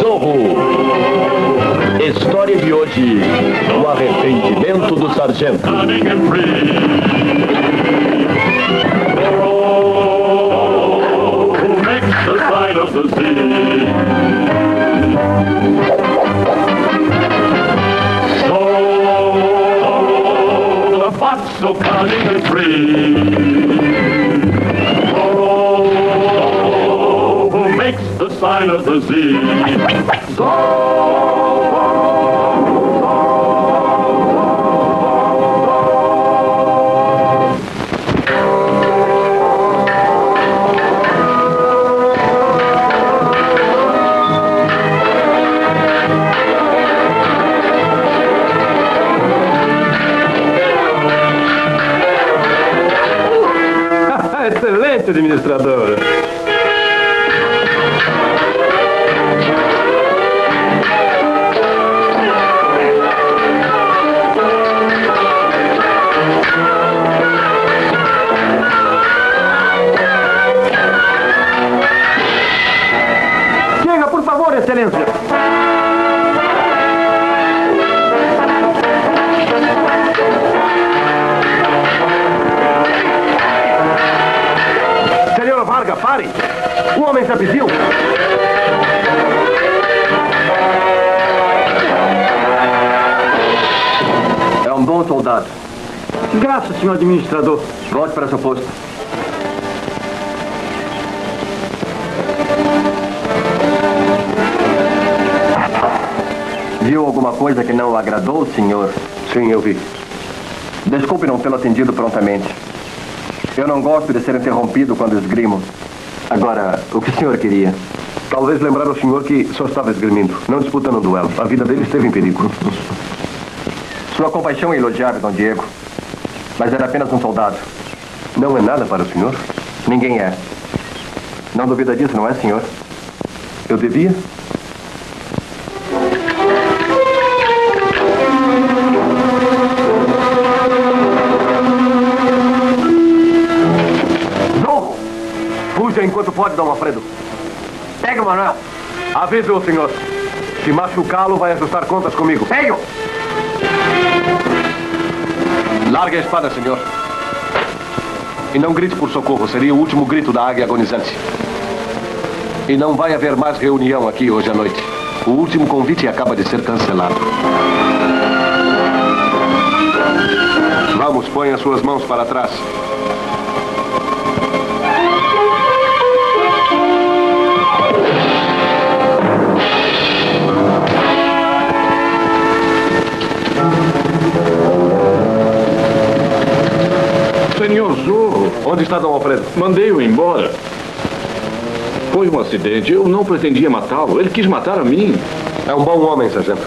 Zorro. História de hoje: o arrependimento do sargento. Of the Z? Excelente, administrador. Excelência. Senhor Varga, pare! O homem se apiziu! É um bom soldado. Graças, senhor administrador. Volte para seu posto. Alguma coisa que não agradou, senhor? Sim, eu vi. Desculpe não tê-lo atendido prontamente. Eu não gosto de ser interrompido quando esgrimo. Agora, o que o senhor queria? Talvez lembrar ao senhor que só estava esgrimindo, não disputando um duelo. A vida dele esteve em perigo. Sua compaixão é elogiável, Dom Diego. Mas era apenas um soldado. Não é nada para o senhor? Ninguém é. Não duvida disso, não é, senhor? Eu devia? Pode, Dom Alfredo. Pega, Manuel. Avise o senhor. Se machucá-lo, vai ajustar contas comigo. Pega! Largue a espada, senhor. E não grite por socorro. Seria o último grito da águia agonizante. E não vai haver mais reunião aqui hoje à noite. O último convite acaba de ser cancelado. Vamos, ponha suas mãos para trás. Senhor Zorro, Onde está Dom Alfredo? mandei-o embora. Foi um acidente. Eu não pretendia matá-lo. Ele quis matar a mim. É um bom homem, sargento.